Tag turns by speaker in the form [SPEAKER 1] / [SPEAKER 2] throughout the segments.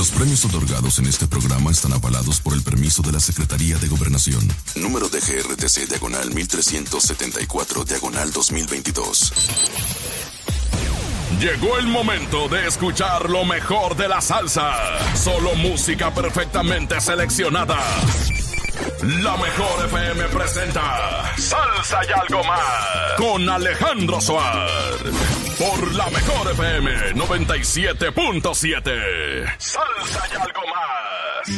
[SPEAKER 1] Los premios otorgados en este programa están avalados por el permiso de la Secretaría de Gobernación. Número de GRTC Diagonal 1374 Diagonal 2022.
[SPEAKER 2] Llegó el momento de escuchar lo mejor de la salsa. Solo música perfectamente seleccionada. La mejor FM presenta Salsa y algo más con Alejandro Suárez. Por la mejor FM 97.7. Salsa y algo más.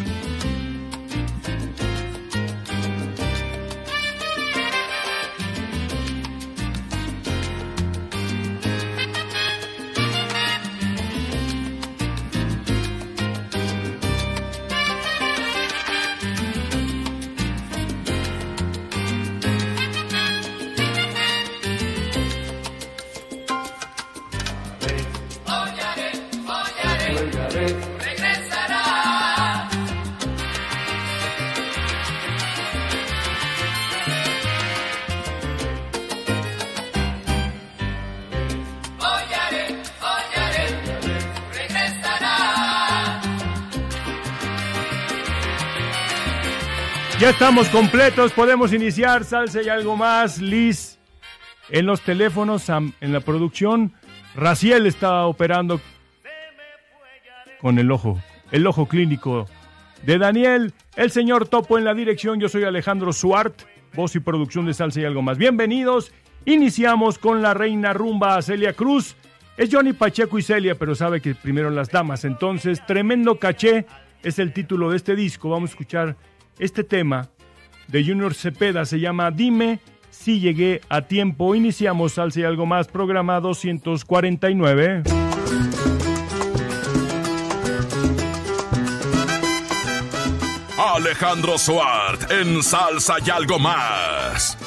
[SPEAKER 3] Estamos completos, podemos iniciar salsa y algo más. Liz en los teléfonos, en la producción. Raciel está operando con el ojo, el ojo clínico de Daniel. El señor Topo en la dirección. Yo soy Alejandro Suart, voz y producción de salsa y algo más. Bienvenidos. Iniciamos con la reina rumba Celia Cruz. Es Johnny Pacheco y Celia, pero sabe que primero las damas. Entonces, tremendo caché es el título de este disco. Vamos a escuchar este tema de Junior Cepeda se llama Dime si llegué a tiempo. Iniciamos Salsa y algo más, programa 249.
[SPEAKER 2] Alejandro Suart en Salsa y algo más.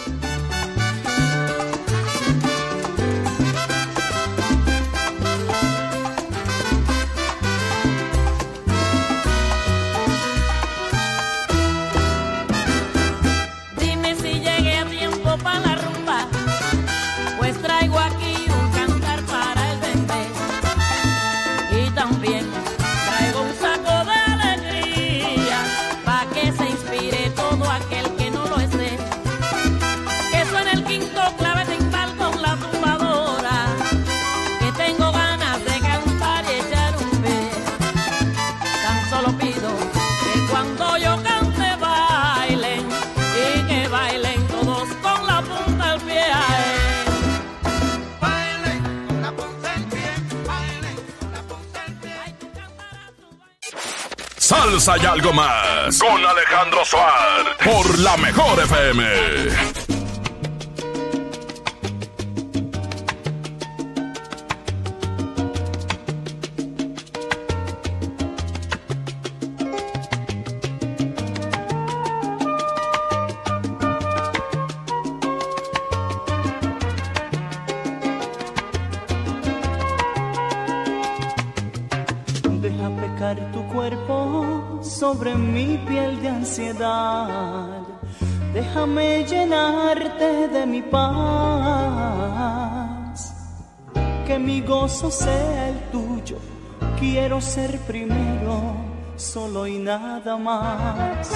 [SPEAKER 2] Salsa y algo más con Alejandro Suárez por la mejor FM.
[SPEAKER 4] Déjame llenarte de mi paz, que mi gozo sea el tuyo. Quiero ser primero, solo y nada más.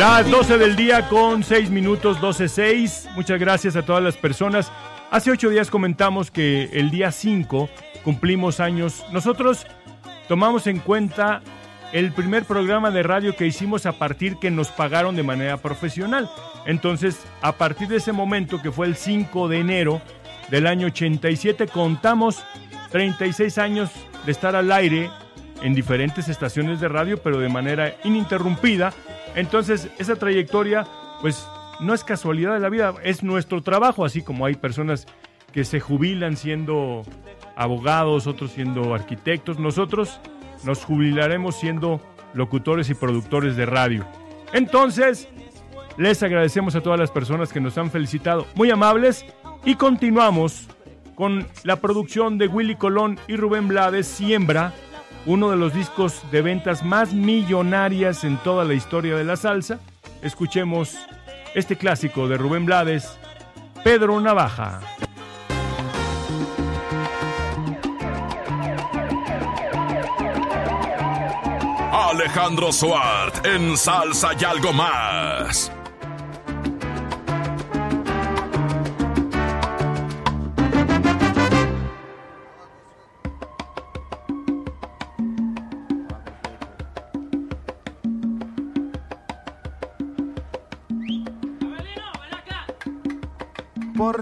[SPEAKER 3] Las 12 del día con 6 minutos, 12.6. Muchas gracias a todas las personas. Hace 8 días comentamos que el día 5 cumplimos años. Nosotros tomamos en cuenta el primer programa de radio que hicimos a partir que nos pagaron de manera profesional. Entonces, a partir de ese momento, que fue el 5 de enero del año 87, contamos 36 años de estar al aire en diferentes estaciones de radio, pero de manera ininterrumpida. Entonces, esa trayectoria, pues, no es casualidad de la vida, es nuestro trabajo, así como hay personas que se jubilan siendo abogados, otros siendo arquitectos. Nosotros nos jubilaremos siendo locutores y productores de radio. Entonces, les agradecemos a todas las personas que nos han felicitado, muy amables, y continuamos con la producción de Willy Colón y Rubén Blades, Siembra, uno de los discos de ventas más millonarias en toda la historia de la salsa. Escuchemos este clásico de Rubén Blades, Pedro Navaja.
[SPEAKER 2] Alejandro Suart en Salsa y algo más.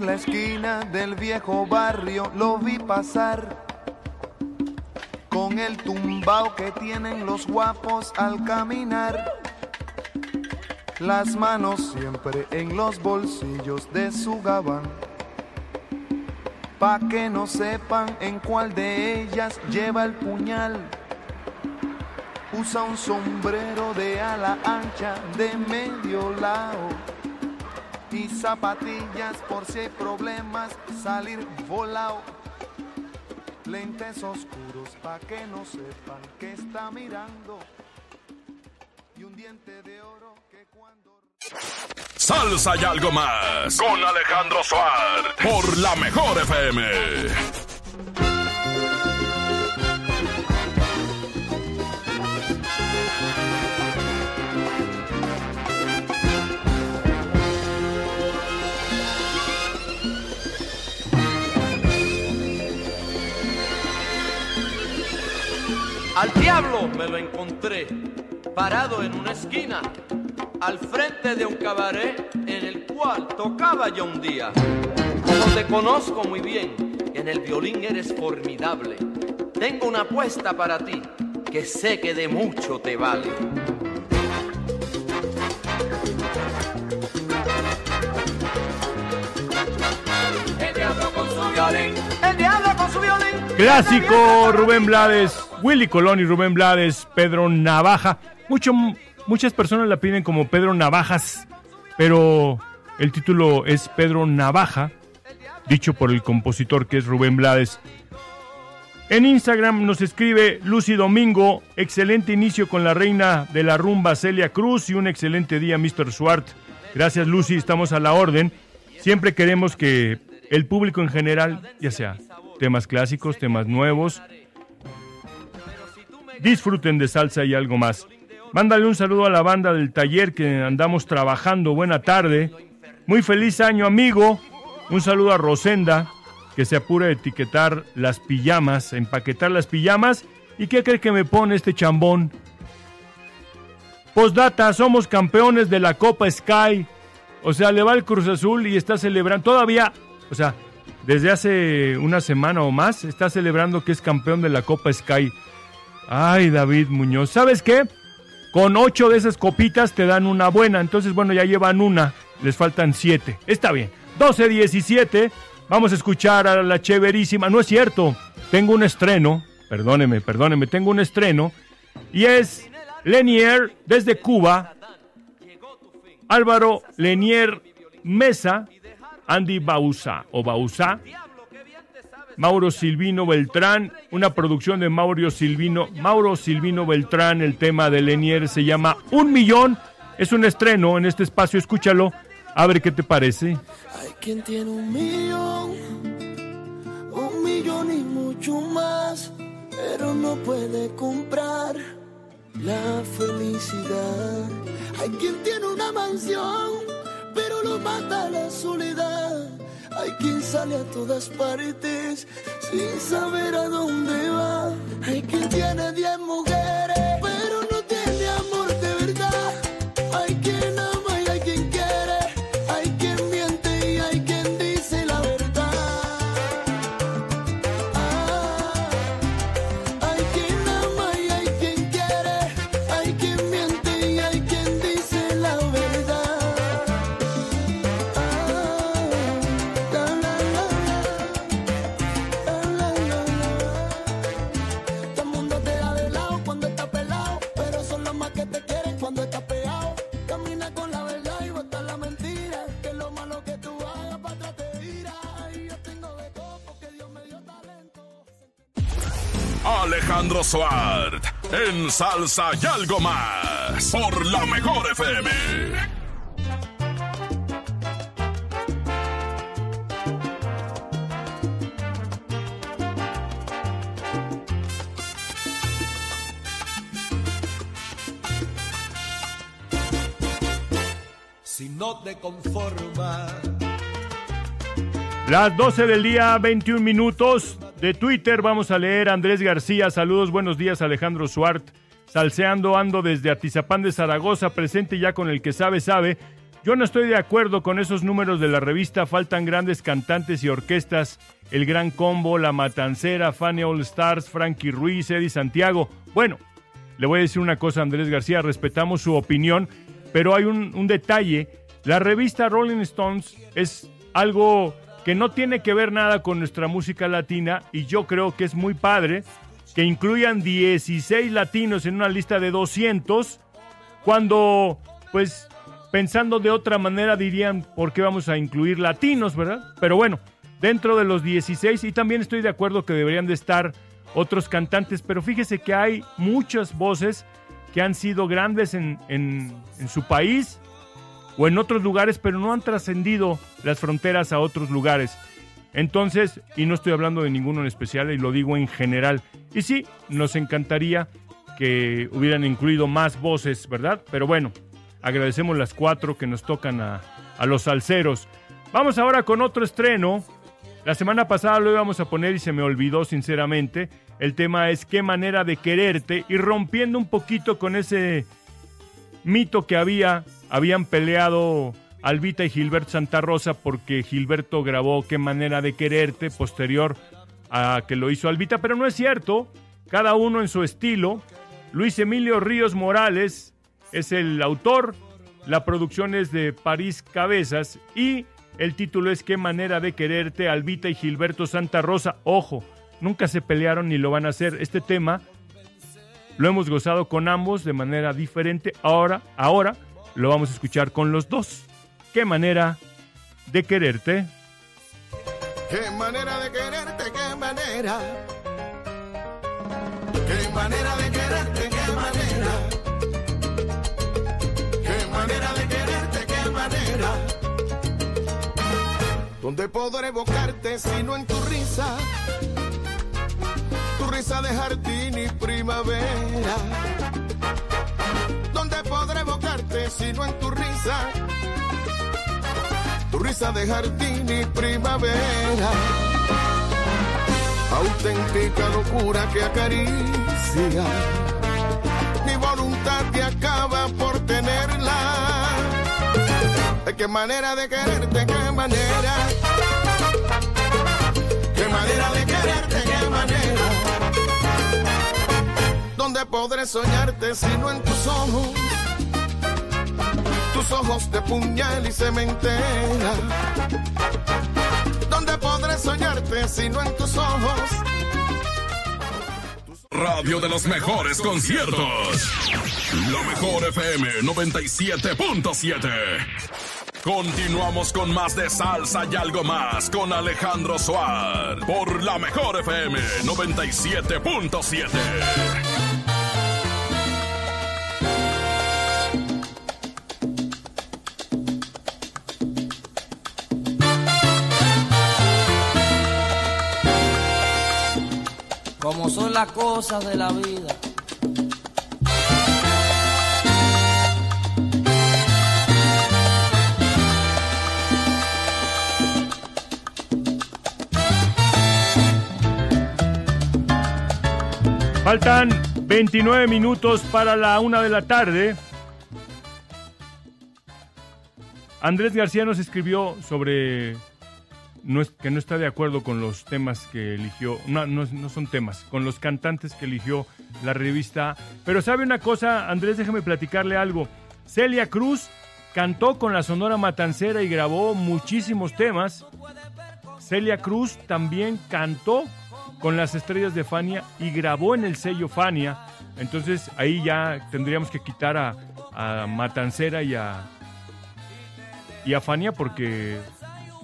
[SPEAKER 5] La esquina del viejo barrio lo vi pasar con el tumbao que tienen los guapos al caminar. Las manos siempre en los bolsillos de su gabán. Pa' que no sepan en cuál de ellas lleva el puñal. Usa un sombrero de ala ancha de medio lado y zapatillas por si hay problemas, salir volado. Lentes oscuros pa' que no sepan que está mirando. Y un diente de oro que cuando...
[SPEAKER 2] Salsa y algo más con Alejandro Suárez por la mejor FM.
[SPEAKER 6] Al diablo me lo encontré parado en una esquina, al frente de un cabaret en el cual tocaba yo un día. Como te conozco muy bien, en el violín eres formidable. Tengo una apuesta para ti que sé que de mucho te vale. El diablo con su violín, el diablo con su violín.
[SPEAKER 3] Clásico Rubén Blades, Willy Colón y Rubén Blades, Pedro Navaja. Mucho, muchas personas la piden como Pedro Navajas, pero el título es Pedro Navaja, dicho por el compositor que es Rubén Blades. En Instagram nos escribe Lucy Domingo, excelente inicio con la reina de la rumba Celia Cruz y un excelente día Mr. Swart. Gracias Lucy, estamos a la orden. Siempre queremos que el público en general, ya sea temas clásicos, temas nuevos, disfruten de salsa y algo más. Mándale un saludo a la banda del taller que andamos trabajando. Buena tarde. Muy feliz año, amigo. Un saludo a Rosenda, que se apura a etiquetar las pijamas, empaquetar las pijamas. ¿Y qué cree que me pone este chambón? Postdata, somos campeones de la Copa Sky. O sea, le va el Cruz Azul y está celebrando. Todavía, o sea, desde hace una semana o más, está celebrando que es campeón de la Copa Sky. Ay, David Muñoz. ¿Sabes qué? Con ocho de esas copitas te dan una buena. Entonces, bueno, ya llevan una. Les faltan siete. Está bien. 12-17. Vamos a escuchar a la chéverísima. No es cierto. Tengo un estreno. Perdóneme, perdóneme. Tengo un estreno. Y es Lenier desde Cuba. Álvaro Lenier Mesa. Andy Bausa o Bausa. Mauro Silvino Beltrán, una producción de Mauro Silvino, Mauro Silvino Beltrán, el tema de Lenier se llama Un Millón, es un estreno en este espacio, escúchalo, a ver qué te parece.
[SPEAKER 7] Hay quien tiene un millón, un millón y mucho más, pero no puede comprar la felicidad. Hay quien tiene una mansión, pero lo mata la soledad. Hay quien sale a todas partes sin saber a dónde va. Hay quien tiene diez mujeres, pero no
[SPEAKER 2] Alejandro Suart en Salsa y algo más por la mejor FM.
[SPEAKER 8] Si no te conformas.
[SPEAKER 3] Las 12 del día, 21 minutos. De Twitter vamos a leer Andrés García. Saludos, buenos días, Alejandro Suart. Salseando ando desde Atizapán de Zaragoza, presente ya con el que sabe, sabe. Yo no estoy de acuerdo con esos números de la revista. Faltan grandes cantantes y orquestas. El Gran Combo, La Matancera, Fanny All Stars, Frankie Ruiz, Eddie Santiago. Bueno, le voy a decir una cosa Andrés García. Respetamos su opinión, pero hay un detalle. La revista Rolling Stones es algo que no tiene que ver nada con nuestra música latina y yo creo que es muy padre que incluyan 16 latinos en una lista de 200 cuando pues pensando de otra manera dirían por qué vamos a incluir latinos, ¿verdad? Pero bueno, dentro de los 16 y también estoy de acuerdo que deberían de estar otros cantantes, pero fíjese que hay muchas voces que han sido grandes en, en, en su país o en otros lugares, pero no han trascendido las fronteras a otros lugares. Entonces, y no estoy hablando de ninguno en especial, y lo digo en general, y sí, nos encantaría que hubieran incluido más voces, ¿verdad? Pero bueno, agradecemos las cuatro que nos tocan a, a los salseros. Vamos ahora con otro estreno. La semana pasada lo íbamos a poner y se me olvidó sinceramente. El tema es qué manera de quererte y rompiendo un poquito con ese mito que había, habían peleado Albita y Gilberto Santa Rosa porque Gilberto grabó Qué manera de quererte posterior a que lo hizo Albita, pero no es cierto, cada uno en su estilo. Luis Emilio Ríos Morales es el autor, la producción es de París Cabezas y el título es Qué manera de quererte, Albita y Gilberto Santa Rosa. Ojo, nunca se pelearon ni lo van a hacer. Este tema lo hemos gozado con ambos de manera diferente. Ahora, ahora lo vamos a escuchar con los dos. Qué manera de quererte.
[SPEAKER 8] Qué manera de quererte, qué manera. Qué manera de quererte, qué manera. Qué manera de quererte, qué manera. ¿Dónde podré evocarte si no en tu risa? Tu risa de jardín y primavera. ¿Dónde podré evocarte si no en tu risa? Tu risa de jardín y primavera. Auténtica locura que acaricia. Mi voluntad que acaba por tenerla. De qué manera de quererte, qué manera. ¿Dónde podré soñarte si no en tus ojos? Tus ojos de puñal y cementera. ¿Dónde podré soñarte si no en tus ojos?
[SPEAKER 2] Radio de los mejores conciertos. La mejor FM 97.7. Continuamos con más de salsa y algo más con Alejandro Suar por la mejor FM 97.7.
[SPEAKER 9] como son las cosas de la vida.
[SPEAKER 3] Faltan 29 minutos para la una de la tarde. Andrés García nos escribió sobre no es, que no está de acuerdo con los temas que eligió, no, no, son temas, con los cantantes que eligió la revista. Pero sabe una cosa, Andrés, déjame platicarle algo. Celia Cruz cantó con la Sonora Matancera y grabó muchísimos temas. Celia Cruz también cantó con las Estrellas de Fania y grabó en el sello Fania. Entonces ahí ya tendríamos que quitar a, a Matancera y a, y a Fania porque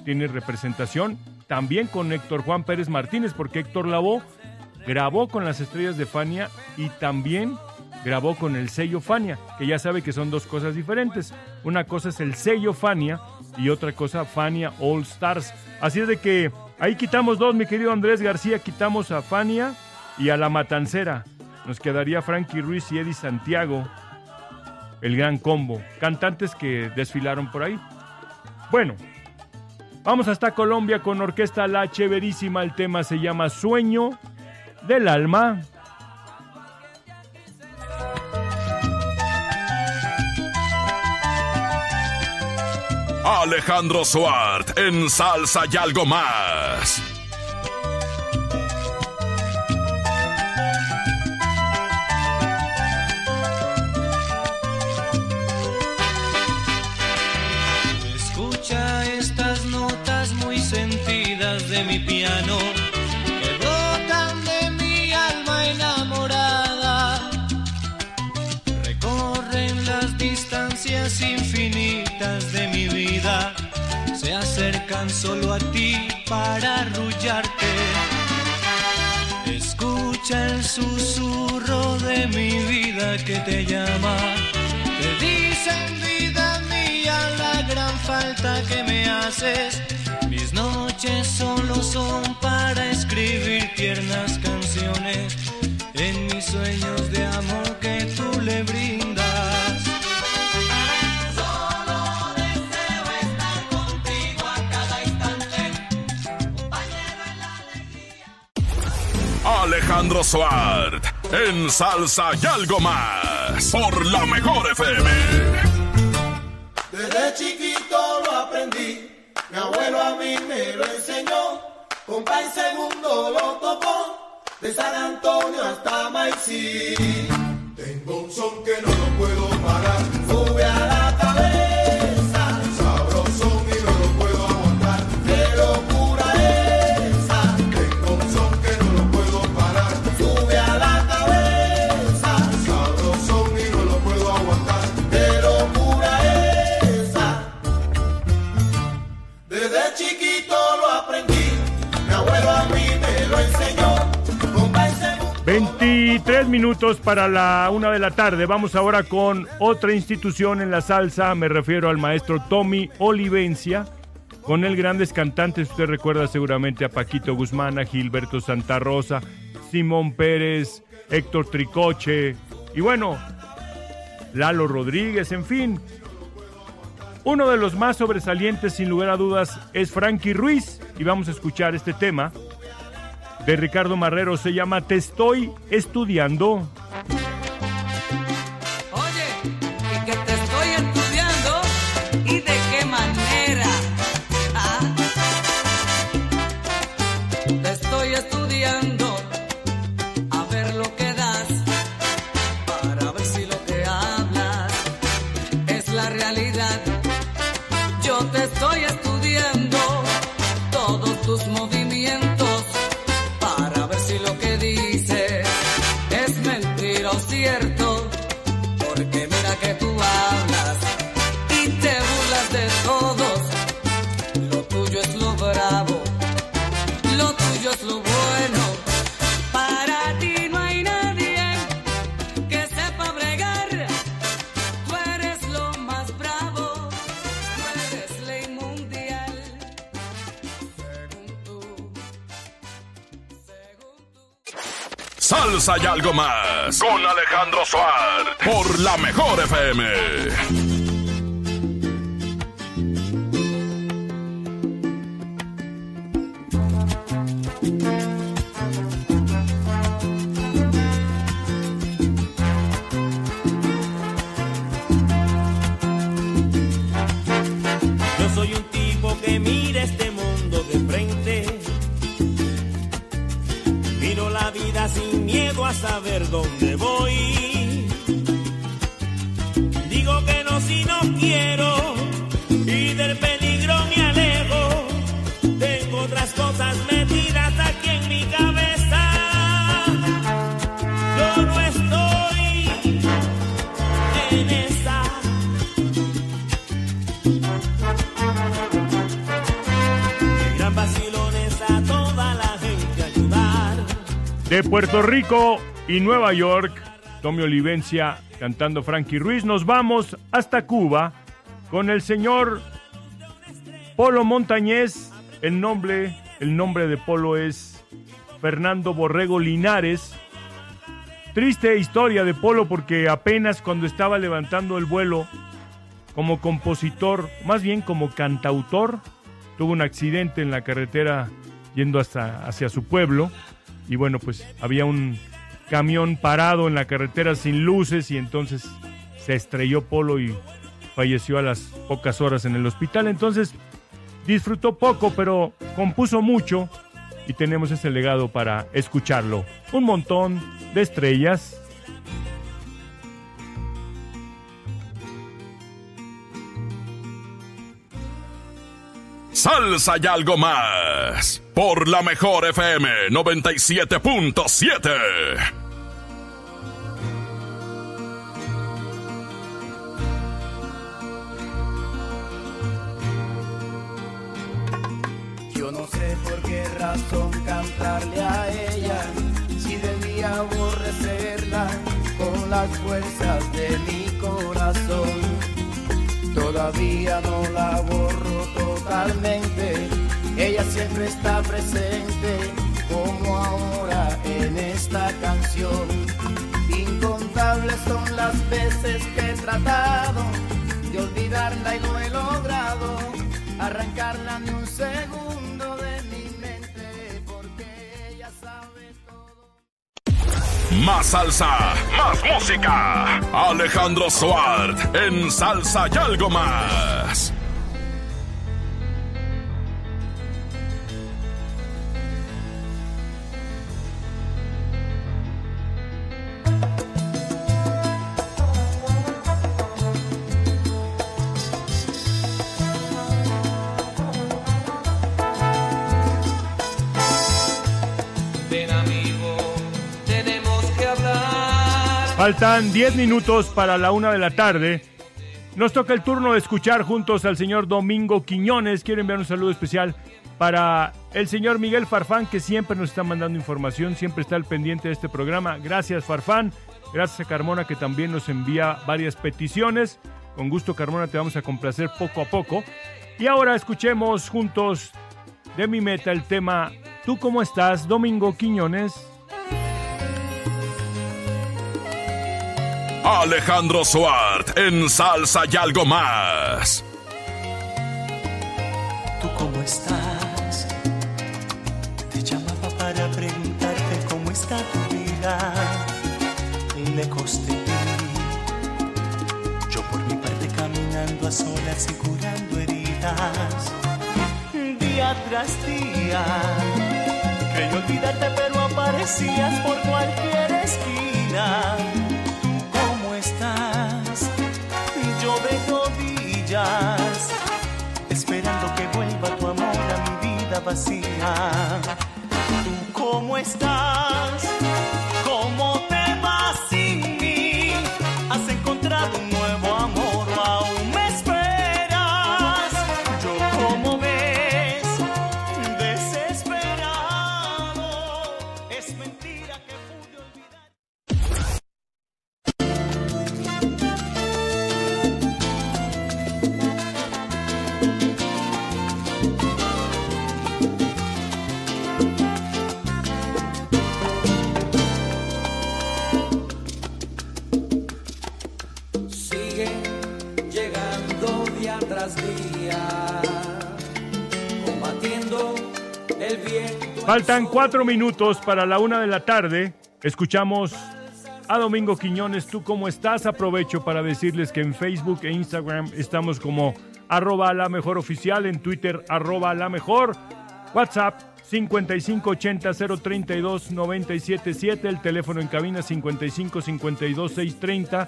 [SPEAKER 3] tiene representación también con Héctor Juan Pérez Martínez, porque Héctor Lavoe grabó con las estrellas de Fania y también grabó con el sello Fania, que ya sabe que son dos cosas diferentes. Una cosa es el sello Fania y otra cosa Fania All Stars. Así es de que ahí quitamos dos, mi querido Andrés García, quitamos a Fania y a la Matancera. Nos quedaría Frankie Ruiz y Eddie Santiago, el gran combo, cantantes que desfilaron por ahí. Bueno, vamos hasta Colombia con Orquesta La Cheverísima. El tema se llama Sueño del Alma.
[SPEAKER 2] Alejandro Suart en Salsa y algo más.
[SPEAKER 10] Infinitas de mi vida, se acercan solo a ti para arrullarte. Escucha el susurro de mi vida que te llama. Te dicen vida mía la gran falta que me haces. Mis noches solo son para escribir tiernas canciones en mis sueños de
[SPEAKER 2] Alejandro Suart en Salsa y algo más. Por la mejor FM.
[SPEAKER 11] Desde chiquito lo aprendí, mi abuelo a mí me lo enseñó, compa y segundo lo tocó, de San Antonio hasta Maicí. Tengo un son que no lo puedo parar,
[SPEAKER 3] 23 minutos para la una de la tarde. Vamos ahora con otra institución en la salsa. Me refiero al maestro Tommy Olivencia. Con él grandes cantantes, usted recuerda seguramente a Paquito Guzmán, Gilberto Santa Rosa, Simón Pérez, Héctor Tricoche y bueno, Lalo Rodríguez, en fin. Uno de los más sobresalientes, sin lugar a dudas, es Frankie Ruiz. Y vamos a escuchar este tema de Ricardo Marrero. Se llama Te estoy estudiando.
[SPEAKER 2] Con Alejandro Suart. Por la mejor FM.
[SPEAKER 12] Sin miedo a saber dónde voy. Digo que no si no quiero
[SPEAKER 3] De Puerto Rico y Nueva York, Tommy Olivencia cantando Frankie Ruiz. Nos vamos hasta Cuba con el señor Polo Montañez. El nombre, el nombre de Polo es Fernando Borrego Linares. Triste historia de Polo porque apenas cuando estaba levantando el vuelo como compositor, más bien como cantautor, tuvo un accidente en la carretera yendo hasta hacia su pueblo y bueno, pues había un camión parado en la carretera sin luces y entonces se estrelló Polo y falleció a las pocas horas en el hospital. Entonces disfrutó poco, pero compuso mucho y tenemos ese legado para escucharlo. Un montón de estrellas.
[SPEAKER 2] Salsa y algo más. Por la mejor FM 97.7.
[SPEAKER 11] Yo no sé por qué razón cantarle a ella, si debía aborrecerla con las fuerzas de mi corazón. Todavía no la borro totalmente, está presente, como ahora en esta canción. Incontables son las veces que he tratado de olvidarla y no he logrado arrancarla ni un segundo de mi mente, porque ella sabe
[SPEAKER 2] Más salsa, más música. Alejandro Suart en Salsa y algo más.
[SPEAKER 3] Faltan 10 minutos para la una de la tarde. Nos toca el turno de escuchar juntos al señor Domingo Quiñones. Quiero enviar un saludo especial para el señor Miguel Farfán, que siempre nos está mandando información, siempre está al pendiente de este programa. Gracias, Farfán. Gracias a Carmona, que también nos envía varias peticiones. Con gusto, Carmona, te vamos a complacer poco a poco. Y ahora escuchemos juntos de mi meta el tema ¿Tú cómo estás, Domingo Quiñones?
[SPEAKER 2] Alejandro Suart en Salsa y algo más.
[SPEAKER 4] ¿Tú cómo estás? Te llamaba para preguntarte cómo está tu vida. Lejos de ti. Yo por mi parte caminando a solas y curando heridas. Día tras día. Creí olvidarte pero aparecías por cualquier esquina. Esperando que vuelva tu amor a mi vida vacía. ¿Tú cómo estás?
[SPEAKER 3] Faltan cuatro minutos para la una de la tarde. Escuchamos a Domingo Quiñones. ¿Tú cómo estás? Aprovecho para decirles que en Facebook e Instagram estamos como arroba la mejor oficial, en Twitter arroba la mejor, WhatsApp 5580 032 977, el teléfono en cabina 55 52 630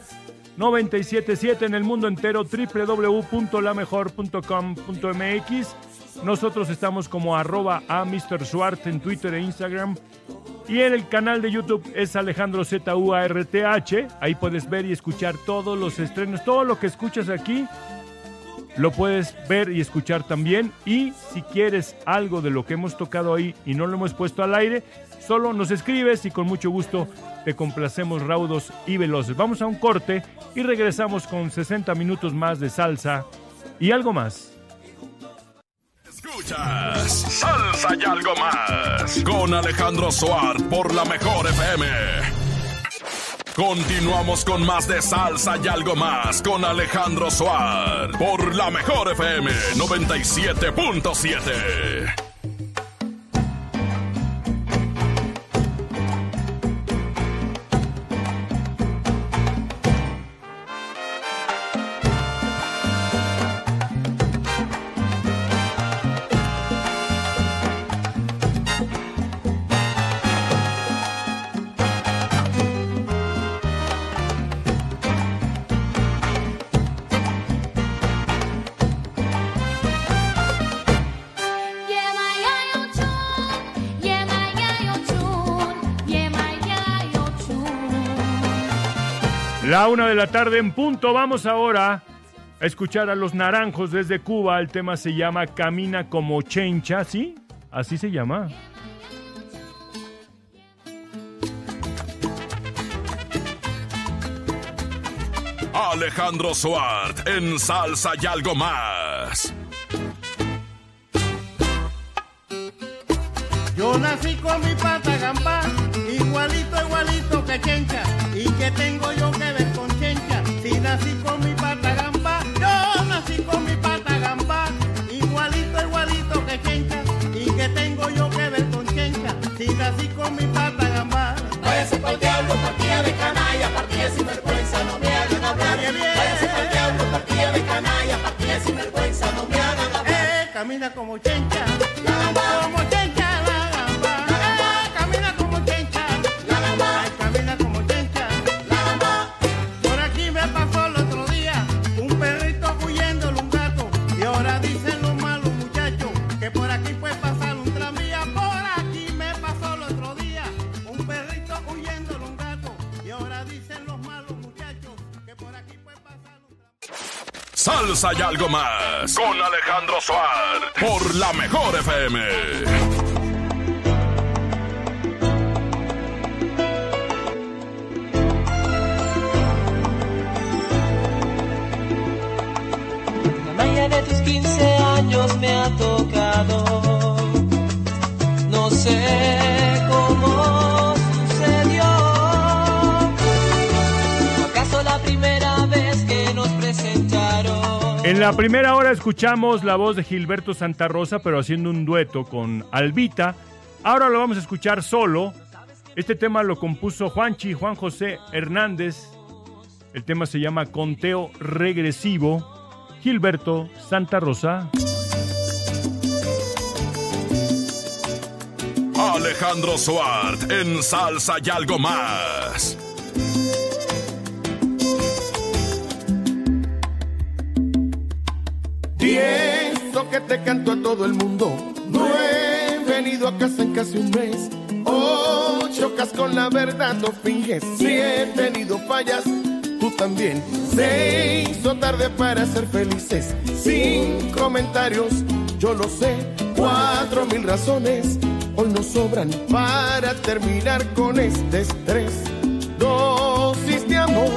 [SPEAKER 3] 977 en el mundo entero www.lamejor.com.mx. Nosotros estamos como arroba a Mr. Suart en Twitter e Instagram. Y en el canal de YouTube es Alejandro ZUARTH. Ahí puedes ver y escuchar todos los estrenos. Todo lo que escuchas aquí lo puedes ver y escuchar también. Y si quieres algo de lo que hemos tocado ahí y no lo hemos puesto al aire, solo nos escribes y con mucho gusto te complacemos raudos y veloces. Vamos a un corte y regresamos con 60 minutos más de salsa y algo más.
[SPEAKER 2] Salsa y algo más con Alejandro Suárez por la mejor FM. Continuamos con más de salsa y algo más con Alejandro Suárez por la mejor FM 97.7.
[SPEAKER 3] La una de la tarde en punto. Vamos ahora a escuchar a los naranjos desde Cuba. El tema se llama Camina como Chencha, ¿sí? Así se llama.
[SPEAKER 2] Alejandro Suárez en salsa y algo más.
[SPEAKER 13] Yo nací con mi pata gambá, igualito, igualito que chencha. ¿Y que tengo yo que ver con chencha? Si nací con mi pata gambá, yo nací con mi pata gambá, igualito, igualito que chencha. ¿Y que tengo yo que ver con chencha? Si nací con mi pata gambá.
[SPEAKER 14] Váyase pa'l diablo, partida de canalla, partida sin vergüenza, no me hagan hablar. Váyase pa'l diablo, partida de canalla, partida sin vergüenza, no me hagan hablar.
[SPEAKER 13] Eh, camina como chencha, como chencha
[SPEAKER 2] Salsa y algo más con Alejandro Suárez por la mejor FM.
[SPEAKER 15] La mañana de tus 15 años me ha tocado. No sé la primera
[SPEAKER 3] hora escuchamos la voz de Gilberto Santa Rosa, pero haciendo un dueto con Albita. Ahora lo vamos a escuchar solo. Este tema lo compuso Juanchi, Juan José Hernández. El tema se llama Conteo Regresivo. Gilberto Santa Rosa.
[SPEAKER 2] Alejandro Suárez en salsa y algo más.
[SPEAKER 8] Y eso que te canto a todo el mundo. He venido a casa en casi un mes. Oh, chocas con la verdad, no finges. Si he tenido fallas, tú también. Se hizo tarde para ser felices. Sin comentarios, yo lo sé. Cuatro mil razones hoy nos sobran para terminar con este estrés. Dosis de amor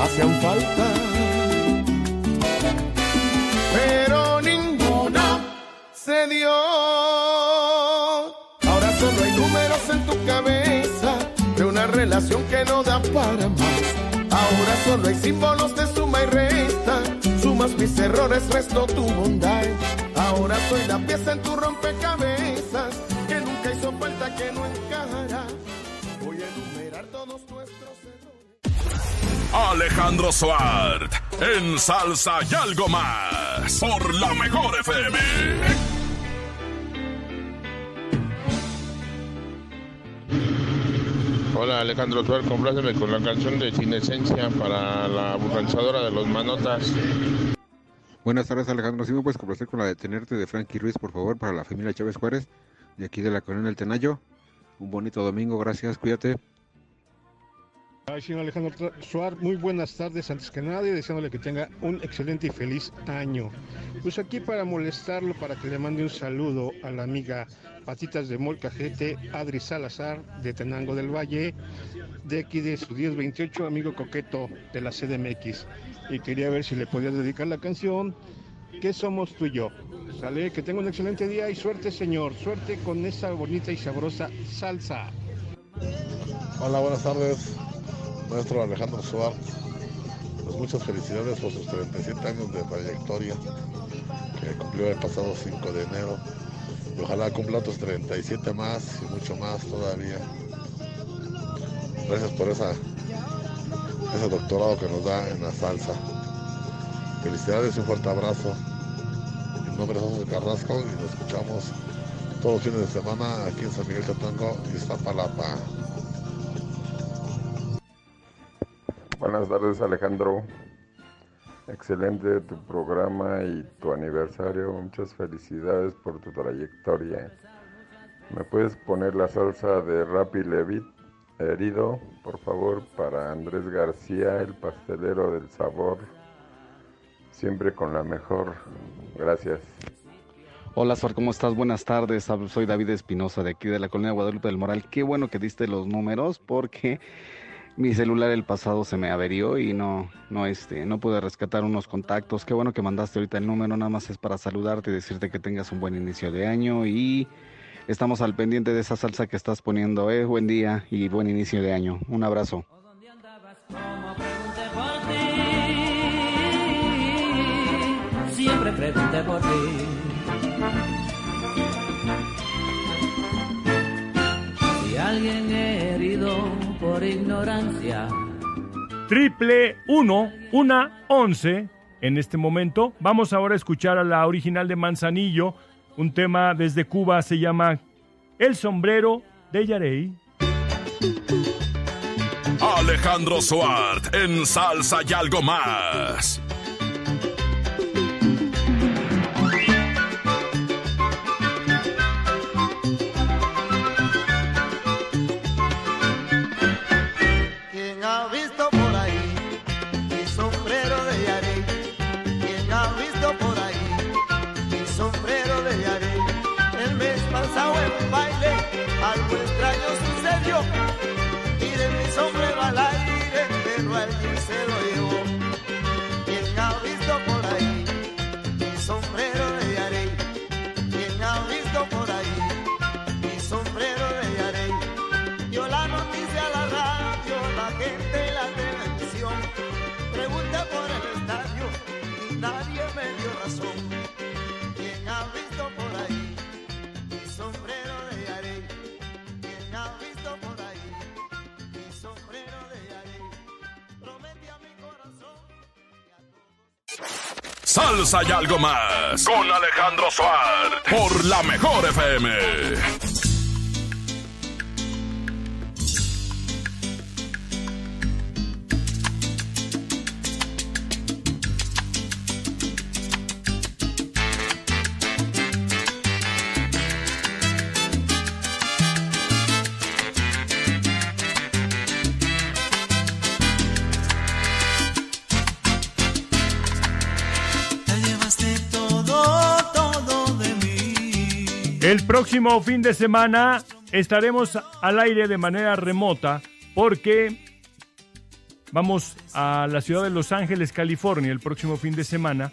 [SPEAKER 8] hacían falta pero ninguna se dio. Ahora solo hay números en tu cabeza de una relación que no da para más. Ahora solo hay símbolos de suma y resta. Sumas mis errores, resto tu bondad. Ahora soy la pieza en tu rompecabezas que nunca hizo falta que no encajará. Voy a enumerar todos nuestros
[SPEAKER 2] Alejandro Suárez en salsa y algo más por la mejor FM.
[SPEAKER 16] Hola Alejandro Suárez, compláceme con la canción de Sin Esencia para la burranchadora de los manotas.
[SPEAKER 17] Buenas tardes Alejandro, si me puedes complacer con la de Tenerte de Frankie Ruiz, por favor, para la familia Chávez Juárez, de aquí de la colonia El Tenayo. Un bonito domingo, gracias, cuídate.
[SPEAKER 18] Ay, señor Alejandro Suárez, muy buenas tardes antes que nada y deseándole que tenga un excelente y feliz año. Pues aquí para molestarlo, para que le mande un saludo a la amiga Patitas de Molcajete, Adri Salazar, de Tenango del Valle, de aquí de su 1028, amigo coqueto de la CDMX. Y quería ver si le podía dedicar la canción ¿Qué somos tú y yo? Sale, que tenga un excelente día y suerte, señor. Suerte con esa bonita y sabrosa salsa.
[SPEAKER 19] Hola, buenas tardes, maestro Alejandro Suárez. Pues muchas felicidades por sus 37 años de trayectoria que cumplió el pasado 5 de enero. Y ojalá cumpla otros 37 más y mucho más todavía. Gracias por esa, ese doctorado que nos da en la salsa. Felicidades y un fuerte abrazo. Mi nombre es José Carrasco y nos escuchamos todos los fines de semana aquí en San Miguel Catango y Iztapalapa.
[SPEAKER 20] Buenas tardes Alejandro. Excelente tu programa y tu aniversario. Muchas felicidades por tu trayectoria. ¿Me puedes poner la salsa de Rappi Levit herido, por favor, para Andrés García, el pastelero del sabor? Siempre con la mejor. Gracias.
[SPEAKER 21] Hola, Suar, ¿cómo estás? Buenas tardes. Soy David Espinosa de aquí de la colonia Guadalupe del Moral. Qué bueno que diste los números porque mi celular el pasado se me averió y no, no, este, no pude rescatar unos contactos. Qué bueno que mandaste ahorita el número. Nada más es para saludarte y decirte que tengas un buen inicio de año y estamos al pendiente de esa salsa que estás poniendo. Eh, buen día y buen inicio de año. Un abrazo.
[SPEAKER 22] Siempre pregunté por ti. Si alguien herido por ignorancia
[SPEAKER 3] Triple 1, una 11 en este momento. Vamos ahora a escuchar a la original de Manzanillo. Un tema desde Cuba se llama El sombrero de Yarey.
[SPEAKER 2] Alejandro Suárez en salsa y algo más. Salsa y algo más. Con Alejandro Suárez. Por la mejor FM.
[SPEAKER 3] Próximo fin de semana estaremos al aire de manera remota porque vamos a la ciudad de Los Ángeles, California, el próximo fin de semana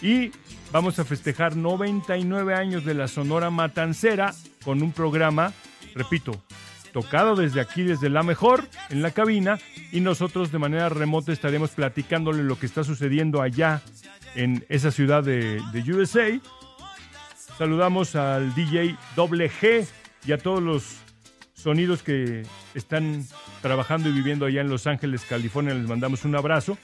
[SPEAKER 3] y vamos a festejar 99 años de la Sonora Matancera con un programa, repito, tocado desde aquí, desde la mejor, en la cabina, y nosotros de manera remota estaremos platicándole lo que está sucediendo allá en esa ciudad de, de USA. Saludamos al DJ Doble G y a todos los sonidos que están trabajando y viviendo allá en Los Ángeles, California. Les mandamos un abrazo.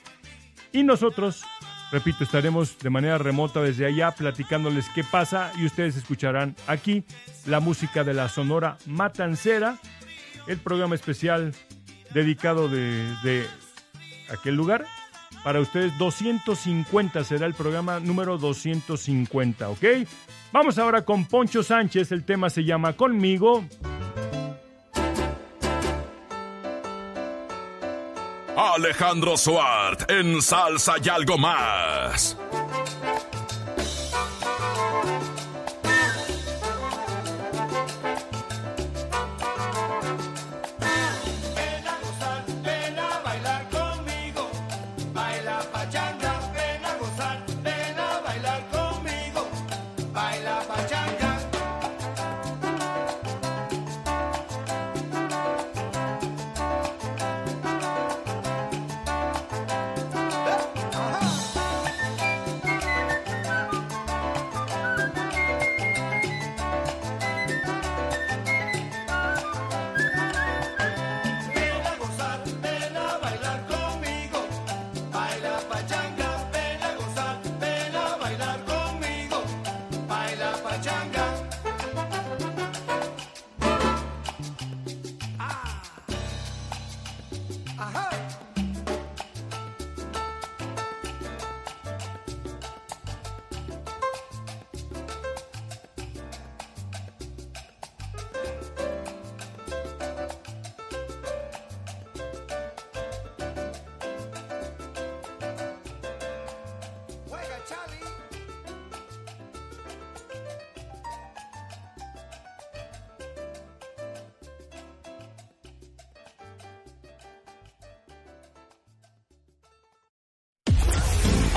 [SPEAKER 3] Y nosotros, repito, estaremos de manera remota desde allá platicándoles qué pasa y ustedes escucharán aquí la música de la Sonora Matancera, el programa especial dedicado de, de aquel lugar. Para ustedes 250 será el programa número 250, ¿ok? Vamos ahora con Poncho Sánchez, el tema se llama Conmigo.
[SPEAKER 2] Alejandro Suart en Salsa y algo más.
[SPEAKER 14] Hey!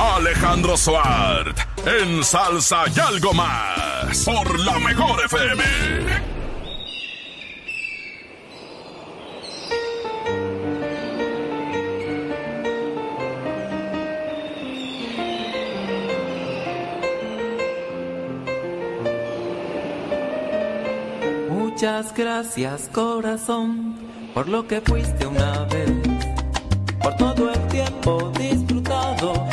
[SPEAKER 2] Alejandro Suart en Salsa y algo más por la mejor FM.
[SPEAKER 22] Muchas gracias corazón por lo que fuiste una vez, por todo el tiempo disfrutado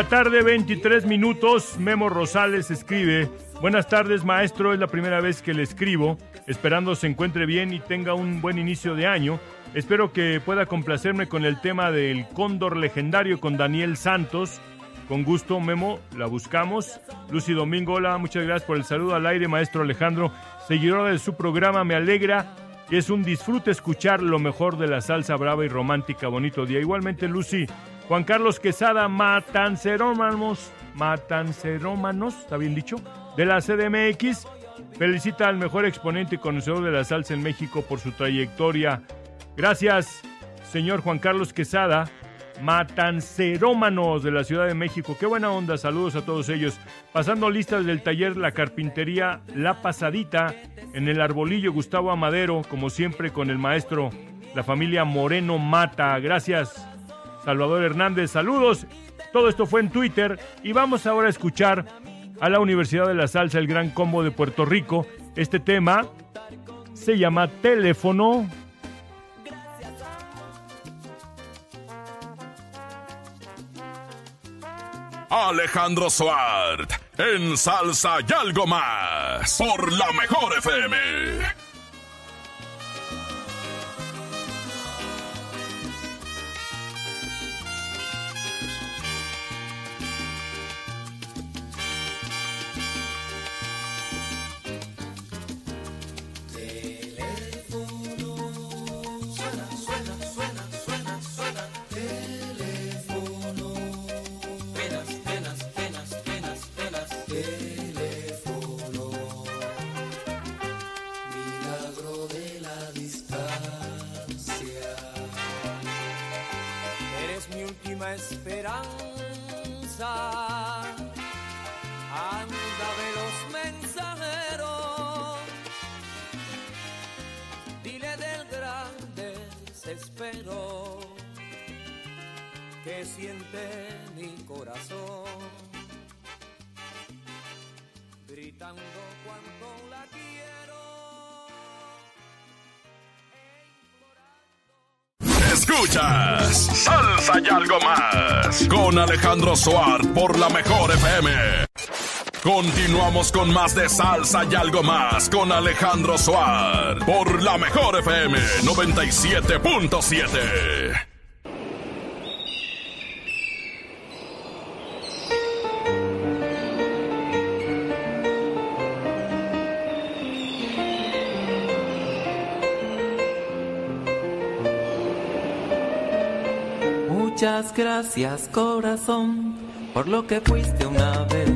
[SPEAKER 22] La
[SPEAKER 3] tarde, 23 minutos. Memo Rosales escribe: Buenas tardes, maestro. Es la primera vez que le escribo. Esperando se encuentre bien y tenga un buen inicio de año. Espero que pueda complacerme con el tema del cóndor legendario con Daniel Santos. Con gusto, Memo, la buscamos. Lucy Domingo, hola, muchas gracias por el saludo al aire, maestro Alejandro. Seguidora de su programa, me alegra es un disfrute escuchar lo mejor de la salsa brava y romántica. Bonito día. Igualmente, Lucy. Juan Carlos Quesada, Matancerómanos, Matancerómanos, ¿está bien dicho? De la CDMX. Felicita al mejor exponente y conocedor de la salsa en México por su trayectoria. Gracias, señor Juan Carlos Quesada. Matancerómanos de la Ciudad de México. Qué buena onda, saludos a todos ellos. Pasando listas del taller La Carpintería La Pasadita en el Arbolillo Gustavo Amadero, como siempre con el maestro, la familia Moreno Mata. Gracias, Salvador Hernández, saludos. Todo esto fue en Twitter y vamos ahora a escuchar a la Universidad de la Salsa, el Gran Combo de Puerto Rico. Este tema se llama Teléfono.
[SPEAKER 2] Alejandro Suart en Salsa y algo más por la mejor FM.
[SPEAKER 23] Esperanza. Anda de los mensajeros. Dile del gran desespero que siente mi corazón.
[SPEAKER 2] Escuchas Salsa y algo más con Alejandro Suárez por la mejor FM. Continuamos con más de Salsa y algo más con Alejandro Suárez por la mejor FM 97.7.
[SPEAKER 22] Gracias corazón por lo que fuiste una vez,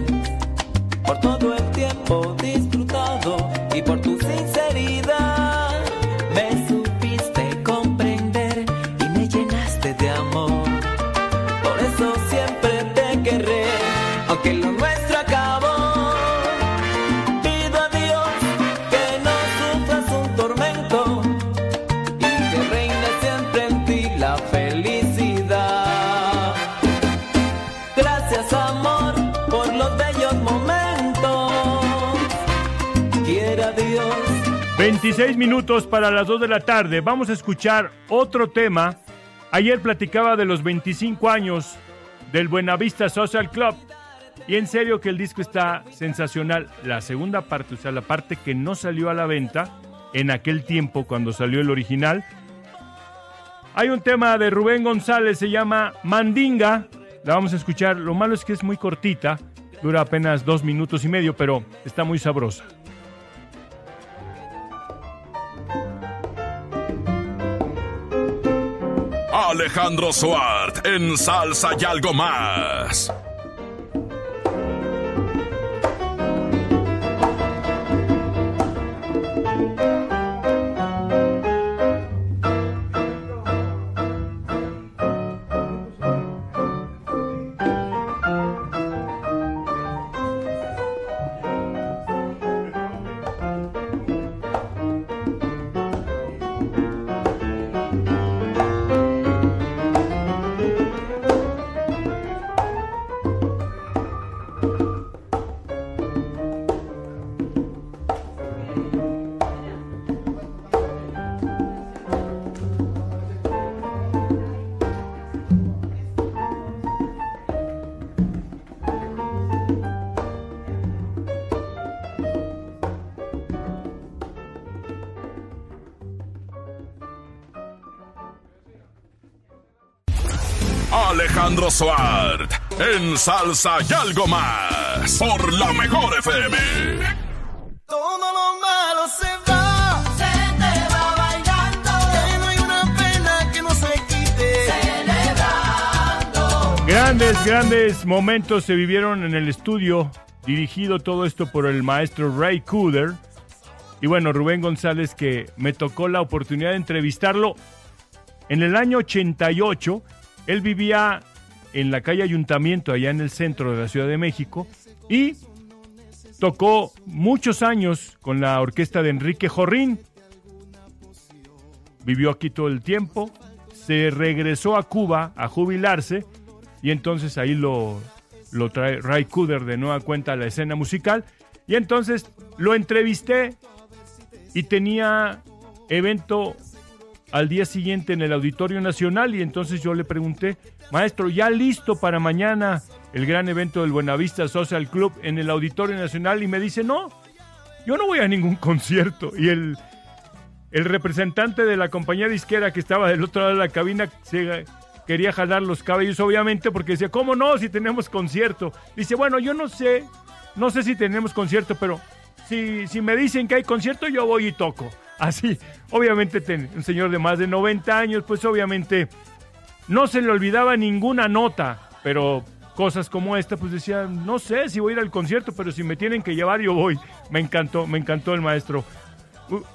[SPEAKER 22] por todo el tiempo disfrutado
[SPEAKER 3] 26 minutos para las 2 de la tarde. Vamos a escuchar otro tema. Ayer platicaba de los 25 años del Buenavista Social Club. Y en serio que el disco está sensacional. La segunda parte, o sea, la parte que no salió a la venta en aquel tiempo cuando salió el original. Hay un tema de Rubén González, se llama Mandinga. La vamos a escuchar. Lo malo es que es muy cortita. Dura apenas dos minutos y medio, pero está muy sabrosa.
[SPEAKER 2] Alejandro Suárez en Salsa y algo más. Alejandro Suárez en Salsa y algo más por la mejor FM.
[SPEAKER 14] Todo lo malo se va, se te va bailando. Que no hay una pena que no se quite. Celebrando.
[SPEAKER 3] Grandes, grandes momentos se vivieron en el estudio, dirigido todo esto por el maestro Ray Cooder. Y bueno, Rubén González, que me tocó la oportunidad de entrevistarlo en el año 88. Él vivía en la calle Ayuntamiento, allá en el centro de la Ciudad de México, y tocó muchos años con la orquesta de Enrique Jorrín. Vivió aquí todo el tiempo, se regresó a Cuba a jubilarse y entonces ahí lo, lo trae Ray Cooder de nueva cuenta a la escena musical y entonces lo entrevisté y tenía evento al día siguiente en el Auditorio Nacional y entonces yo le pregunté, maestro, ¿ya listo para mañana el gran evento del Buenavista Social Club en el Auditorio Nacional? Y me dice, no, yo no voy a ningún concierto. Y el, el representante de la compañía disquera que estaba del otro lado de la cabina quería jalar los cabellos, obviamente, porque decía, ¿cómo no? Si tenemos concierto. Dice, bueno, yo no sé, no sé si tenemos concierto, pero si, si me dicen que hay concierto, yo voy y toco. Así, obviamente, un señor de más de 90 años, pues obviamente no se le olvidaba ninguna nota, pero cosas como esta, pues decía, no sé si voy a ir al concierto, pero si me tienen que llevar, yo voy. Me encantó, me encantó el maestro.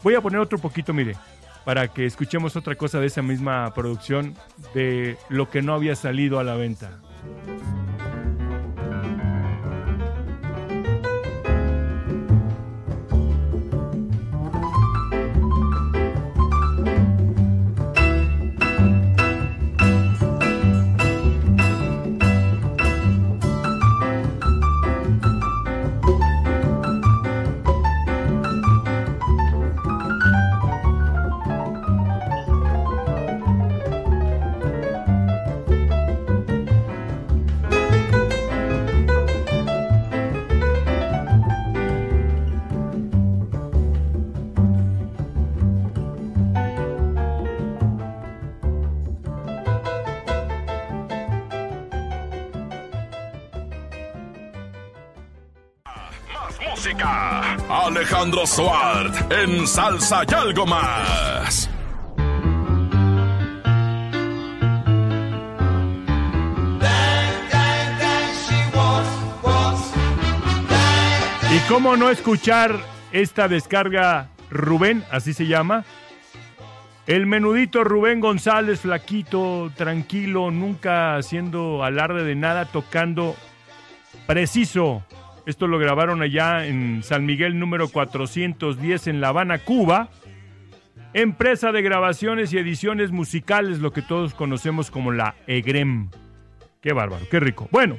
[SPEAKER 3] Voy a poner otro poquito, mire, para que escuchemos otra cosa de esa misma producción, de lo que no había salido a la venta.
[SPEAKER 2] Alejandro Suart en Salsa y algo más.
[SPEAKER 3] ¿Y cómo no escuchar esta descarga Rubén, así se llama? El menudito Rubén González, flaquito, tranquilo, nunca haciendo alarde de nada, tocando preciso. Esto lo grabaron allá en San Miguel número 410 en La Habana, Cuba. Empresa de grabaciones y ediciones musicales, lo que todos conocemos como la EGREM. Qué bárbaro, qué rico. Bueno,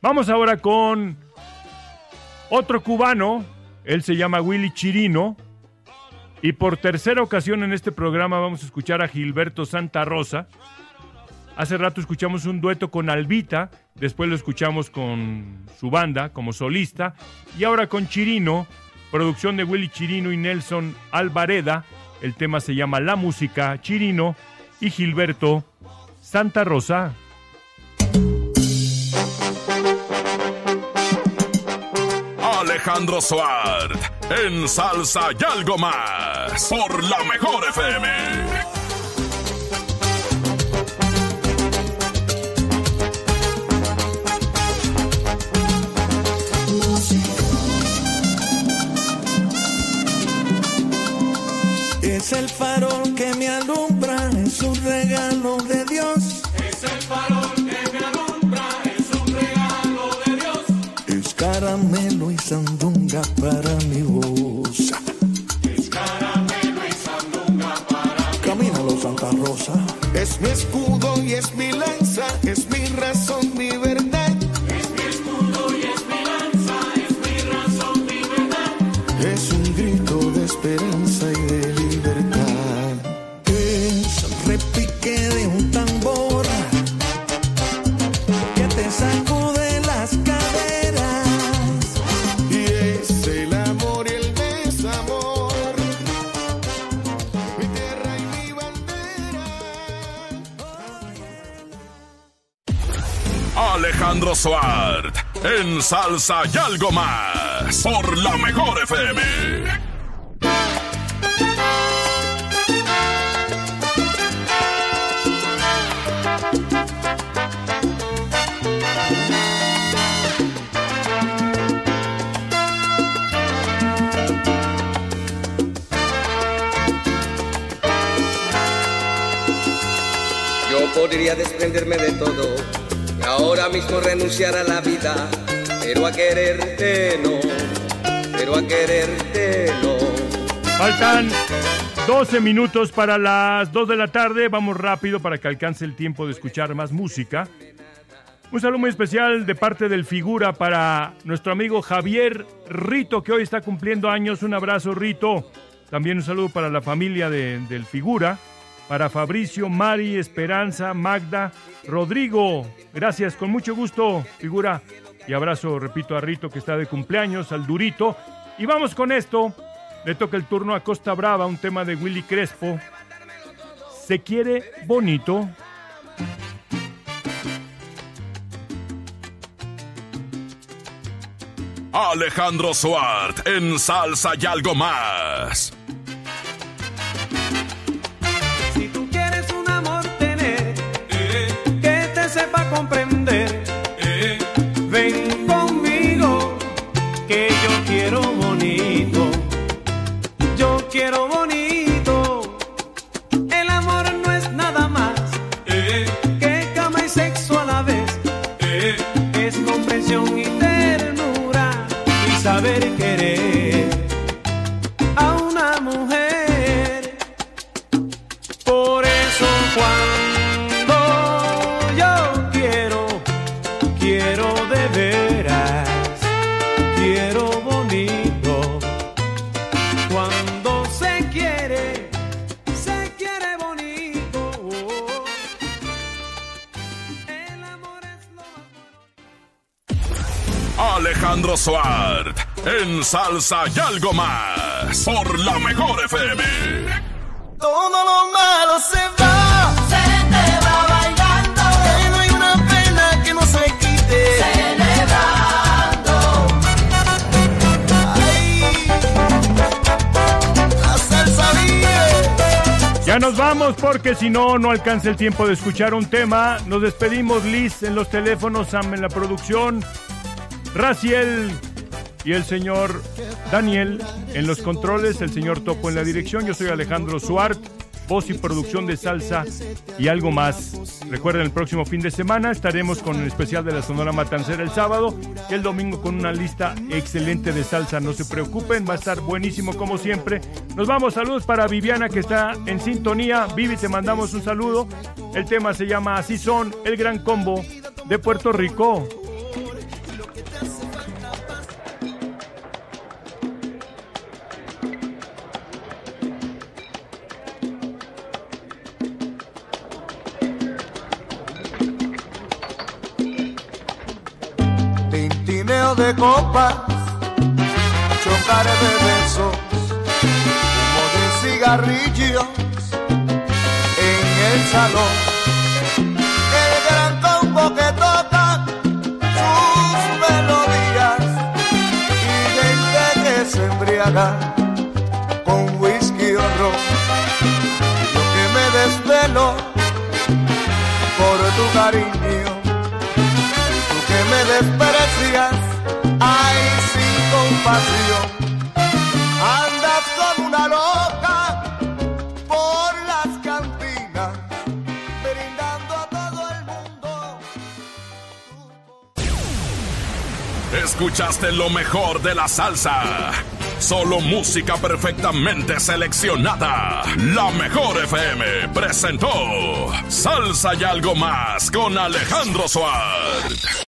[SPEAKER 3] vamos ahora con otro cubano. Él se llama Willy Chirino. Y por tercera ocasión en este programa vamos a escuchar a Gilberto Santa Rosa. Hace rato escuchamos un dueto con Albita, después lo escuchamos con su banda como solista y ahora con Chirino, producción de Willy Chirino y Nelson Alvareda. El tema se llama La Música, Chirino y Gilberto Santa Rosa.
[SPEAKER 2] Alejandro Suart en Salsa y algo más por la mejor FM.
[SPEAKER 24] El farol que me alumbra, es un regalo de Dios.
[SPEAKER 14] Es el farol que me alumbra, es un regalo de Dios.
[SPEAKER 24] Es caramelo y sandunga para mi voz.
[SPEAKER 14] Es caramelo y sandunga para mi
[SPEAKER 24] Camínalo, Santa Rosa.
[SPEAKER 8] Es mi escudo y es mi lanza,
[SPEAKER 2] Salsa y algo más por la mejor FM.
[SPEAKER 25] Yo podría desprenderme de todo y ahora mismo renunciar a la vida, pero a quererte no, pero a quererte no.
[SPEAKER 3] Faltan 12 minutos para las 2 de la tarde. Vamos rápido para que alcance el tiempo de escuchar más música. Un saludo muy especial de parte del Figura para nuestro amigo Javier Rito, que hoy está cumpliendo años. Un abrazo, Rito. También un saludo para la familia de- del Figura, para Fabricio, Mari, Esperanza, Magda, Rodrigo. Gracias, con mucho gusto, Figura. Y abrazo, repito, a Rito, que está de cumpleaños, al Durito. Y vamos con esto. Le toca el turno a Costa Brava, un tema de Willy Crespo. Se quiere bonito.
[SPEAKER 2] Alejandro Suart en Salsa y algo más.
[SPEAKER 10] Si tú quieres un amor tener, que te sepa comprender,
[SPEAKER 2] salsa y algo más. Por la mejor FM.
[SPEAKER 14] Todo lo malo se va. Se te va bailando. Que no hay una pena que no se quite. Celebrando. Ay, la salsa vive.
[SPEAKER 3] Ya nos vamos porque si no, no alcanza el tiempo de escuchar un tema. Nos despedimos Liz en los teléfonos, Sam en la producción. Raciel y el señor Daniel en los controles, el señor Topo en la dirección. Yo soy Alejandro Suart, voz y producción de salsa y algo más. Recuerden, el próximo fin de semana estaremos con el especial de la Sonora Matancera el sábado y el domingo con una lista excelente de salsa. No se preocupen, va a estar buenísimo como siempre. Nos vamos, saludos para Viviana que está en sintonía. Vivi, te mandamos un saludo. El tema se llama Así son, el gran combo de Puerto Rico.
[SPEAKER 8] Copas, chocar de besos, humo de cigarrillos en el salón. El gran combo que toca sus melodías y gente que se embriaga con whisky o ron. Yo que me desvelo por tu cariño tú que me desprecias, Andas como una loca por las cantinas, brindando a todo el mundo.
[SPEAKER 2] Escuchaste lo mejor de la salsa. Solo música perfectamente seleccionada. La mejor FM presentó Salsa y algo más con Alejandro Suárez.